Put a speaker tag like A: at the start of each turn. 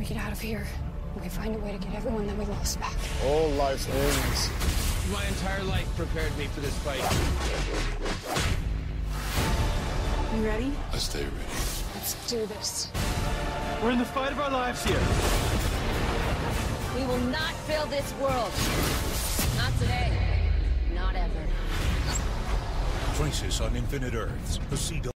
A: We get out of here, we find a way to get everyone that we lost back.
B: All life ends.
C: My entire life prepared me for this fight.
A: You ready?
D: I stay ready.
A: Let's do this.
E: We're in the fight of our lives here.
F: We will not fail this world. Not today. Not ever.
G: Crisis on Infinite Earths. Proceed